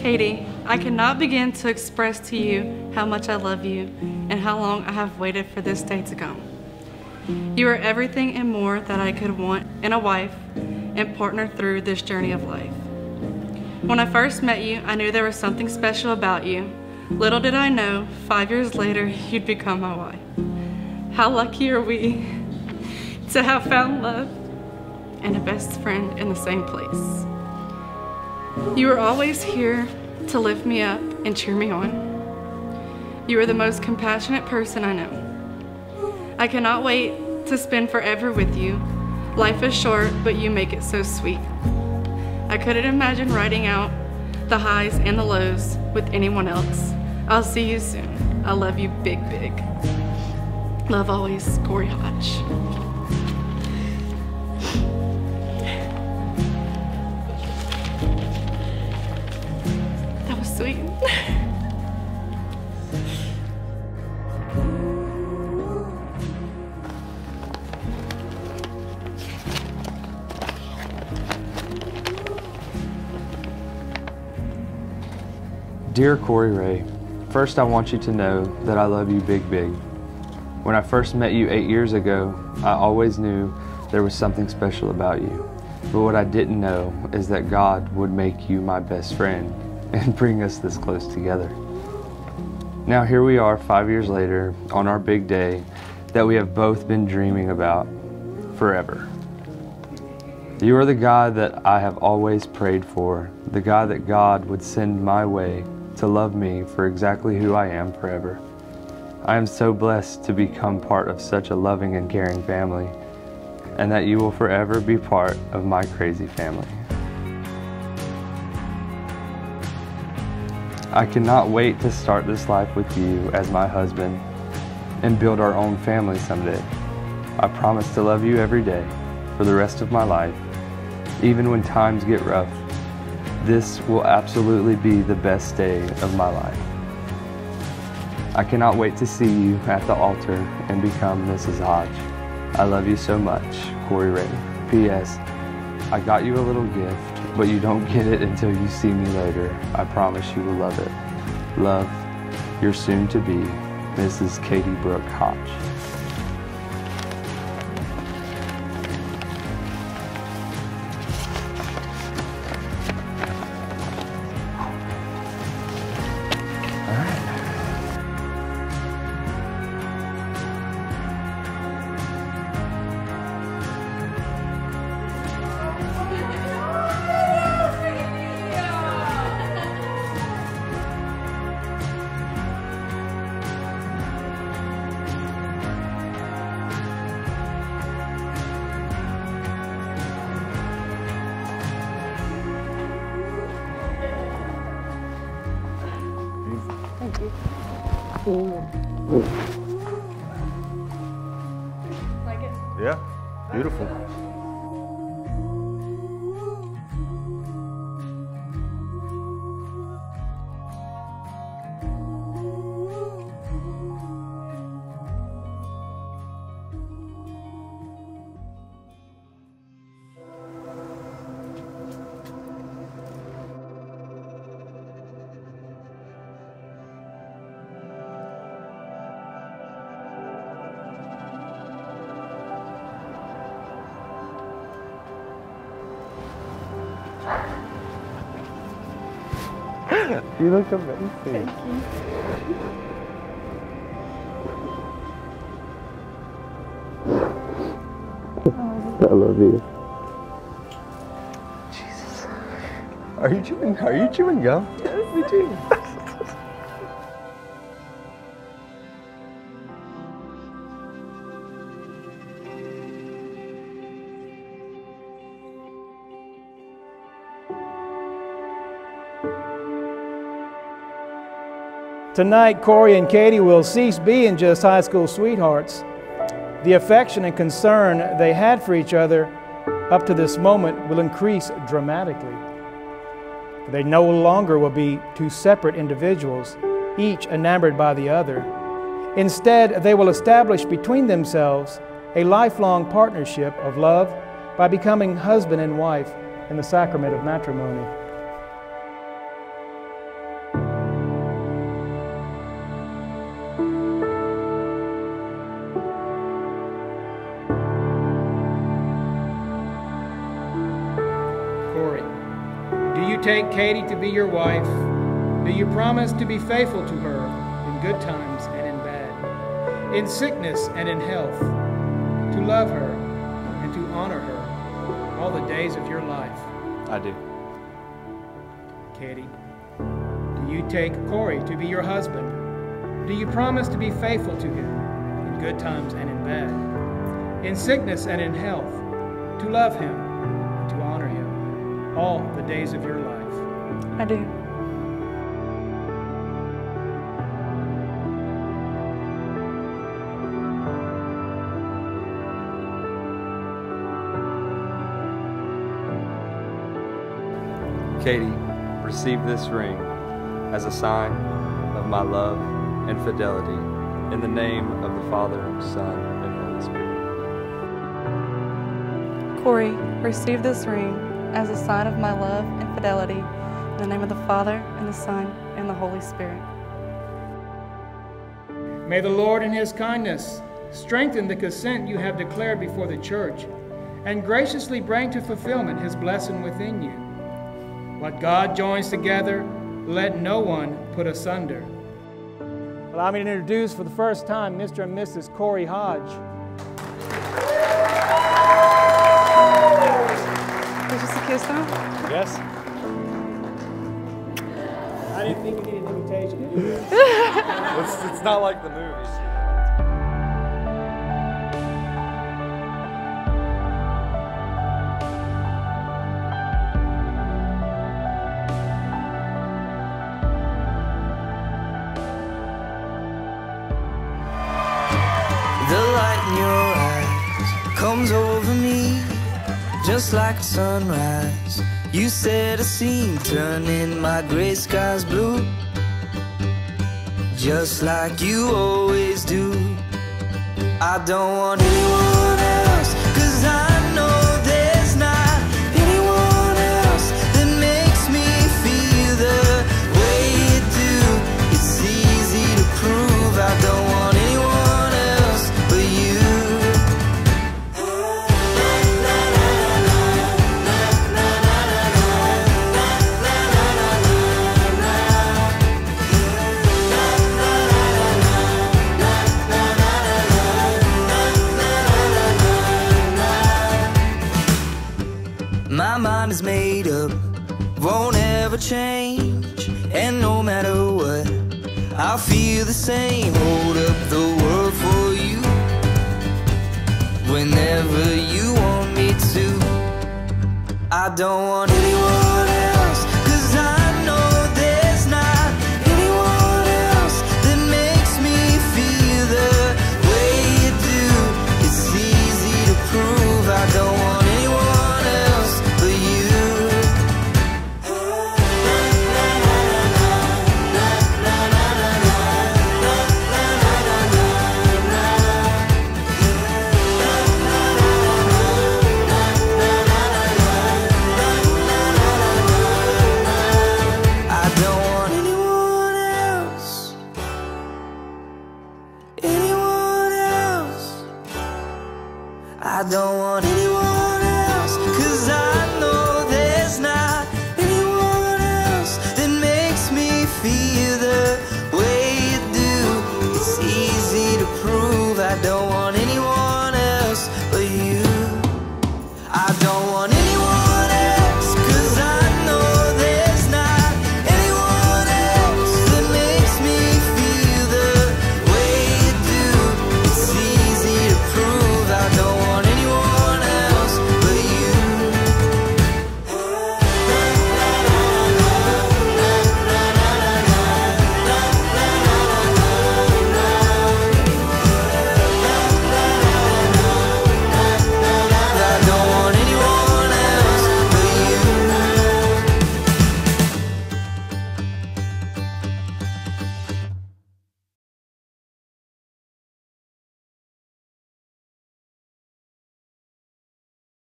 Kadie, I cannot begin to express to you how much I love you and how long I have waited for this day to come. You are everything and more that I could want in a wife and partner through this journey of life. When I first met you, I knew there was something special about you. Little did I know, five years later, you'd become my wife. How lucky are we to have found love and a best friend in the same place. You are always here to lift me up and cheer me on. You are the most compassionate person I know. I cannot wait to spend forever with you. Life is short, but you make it so sweet. I couldn't imagine riding out the highs and the lows with anyone else. I'll see you soon. I love you big, big. Love always, Corey Hodge. Sweet. Dear Corey Ray, first I want you to know that I love you big, big. When I first met you eight years ago, I always knew there was something special about you. But what I didn't know is that God would make you my best friend and bring us this close together. Now here we are five years later on our big day that we have both been dreaming about forever. You are the God that I have always prayed for, the God that God would send my way to love me for exactly who I am forever. I am so blessed to become part of such a loving and caring family, and that you will forever be part of my crazy family. I cannot wait to start this life with you as my husband and build our own family someday. I promise to love you every day for the rest of my life, even when times get rough. This will absolutely be the best day of my life. I cannot wait to see you at the altar and become Mrs. Hodge. I love you so much, Corey Ray. P.S. I got you a little gift, but you don't get it until you see me later. I promise you will love it. Love, your soon to be Mrs. Kadie Brooke Hodge. Like it? Yeah, beautiful. You look amazing. Thank you. I love you. Jesus. Are you chewing? Are you chewing gum? Yes, we do. Tonight, Corey and Kadie will cease being just high school sweethearts. The affection and concern they had for each other up to this moment will increase dramatically. They no longer will be two separate individuals, each enamored by the other. Instead, they will establish between themselves a lifelong partnership of love by becoming husband and wife in the sacrament of matrimony. You take Kadie to be your wife? Do you promise to be faithful to her in good times and in bad, in sickness and in health, to love her and to honor her all the days of your life? I do. Kadie, do you take Corey to be your husband? Do you promise to be faithful to him in good times and in bad, in sickness and in health, to love him and to honor him all the days of your life? I do. Kadie, receive this ring as a sign of my love and fidelity in the name of the Father, Son, and Holy Spirit. Corey, receive this ring as a sign of my love and fidelity in the name of the Father, and the Son, and the Holy Spirit. May the Lord in his kindness strengthen the consent you have declared before the church and graciously bring to fulfillment his blessing within you. What God joins together, let no one put asunder. Allow me to introduce for the first time Mr. and Mrs. Corey Hodge. Is this a kiss now? Yes. I didn't think we needed an invitation. It's, it's not like the movies. Just like a sunrise. You set a scene, turning my gray skies blue, just like you always do. I don't want anyone mind is made up, won't ever change. And no matter what, I'll feel the same. Hold up the world for you whenever you want me to. I don't want anyone want anyone else, cause I know.